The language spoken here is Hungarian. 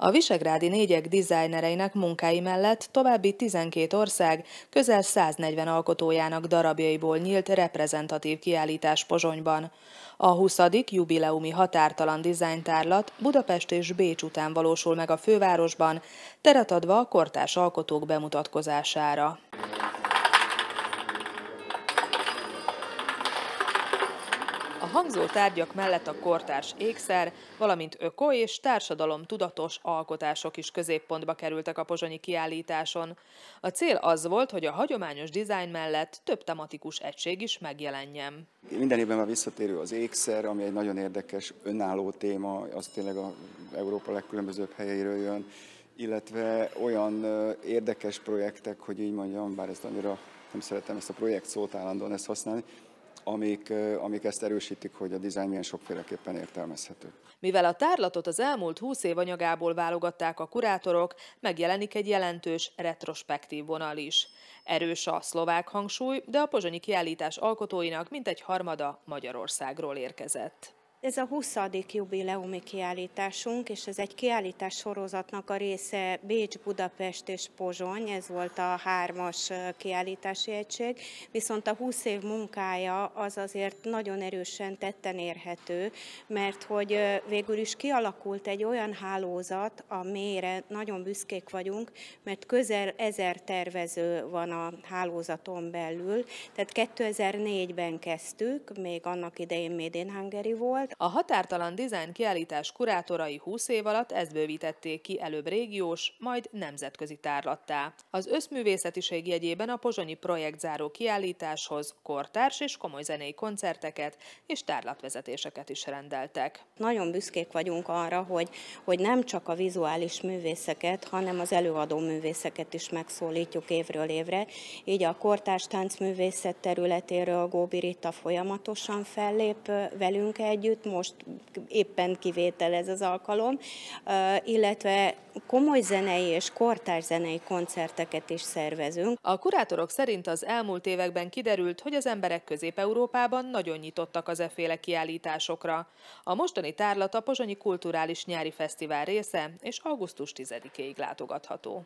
A Visegrádi négyek dizájnereinek munkái mellett további 12 ország közel 140 alkotójának darabjaiból nyílt reprezentatív kiállítás Pozsonyban. A 20. jubileumi határtalan dizájntárlat Budapest és Bécs után valósul meg a fővárosban, teret adva a kortárs alkotók bemutatkozására. Hangzó tárgyak mellett a kortárs ékszer, valamint öko és társadalom tudatos alkotások is középpontba kerültek a pozsonyi kiállításon. A cél az volt, hogy a hagyományos dizájn mellett több tematikus egység is megjelenjen. Minden évben már visszatérő az ékszer, ami egy nagyon érdekes, önálló téma, az tényleg a Európa legkülönbözőbb helyeiről jön, illetve olyan érdekes projektek, hogy így mondjam, bár ezt annyira nem szeretem ezt a projekt szót állandóan ezt használni, amik, amik ezt erősítik, hogy a dizájn milyen sokféleképpen értelmezhető. Mivel a tárlatot az elmúlt 20 év anyagából válogatták a kurátorok, megjelenik egy jelentős retrospektív vonal is. Erős a szlovák hangsúly, de a pozsonyi kiállítás alkotóinak mintegy harmada Magyarországról érkezett. Ez a 20. jubileumi kiállításunk, és ez egy kiállítás sorozatnak a része Bécs, Budapest és Pozsony, ez volt a hármas kiállítási egység, viszont a 20 év munkája az azért nagyon erősen tetten érhető, mert hogy végül is kialakult egy olyan hálózat, amire nagyon büszkék vagyunk, mert közel ezer tervező van a hálózaton belül, tehát 2004-ben kezdtük, még annak idején Hungary volt, volt. A határtalan dizájn kiállítás kurátorai 20 év alatt ezt bővítették ki előbb régiós, majd nemzetközi tárlattá. Az összművészetiség jegyében a pozsonyi projektzáró kiállításhoz kortárs és komoly zenei koncerteket és tárlatvezetéseket is rendeltek. Nagyon büszkék vagyunk arra, hogy, hogy nem csak a vizuális művészeket, hanem az előadó művészeket is megszólítjuk évről évre. Így a kortárs táncművészet területéről Góbi Rita folyamatosan fellép velünk együtt, együtt, most éppen kivétel ez az alkalom, illetve komoly zenei és kortárs zenei koncerteket is szervezünk. A kurátorok szerint az elmúlt években kiderült, hogy az emberek Közép-Európában nagyon nyitottak az efféle kiállításokra. A mostani tárlat a Pozsonyi Kulturális Nyári Fesztivál része, és augusztus 10-ig látogatható.